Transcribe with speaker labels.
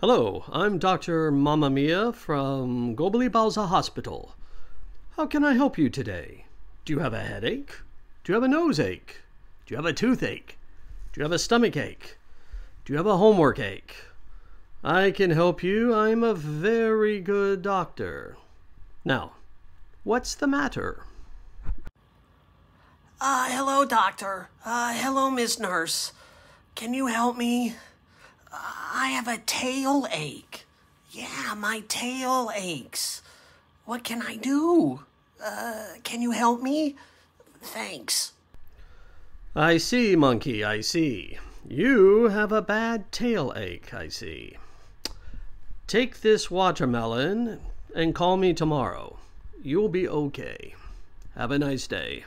Speaker 1: Hello, I'm Dr. Mamma Mia from Gobeli Balza Hospital. How can I help you today? Do you have a headache? Do you have a nose ache? Do you have a toothache? Do you have a stomach ache? Do you have a homework ache? I can help you. I'm a very good doctor. Now, what's the matter?
Speaker 2: Uh, hello, doctor. Uh, hello, Miss Nurse. Can you help me? Uh, I have a tail ache. Yeah, my tail aches. What can I do? Uh, can you help me? Thanks.
Speaker 1: I see, monkey, I see. You have a bad tail ache, I see. Take this watermelon and call me tomorrow. You'll be okay. Have a nice day.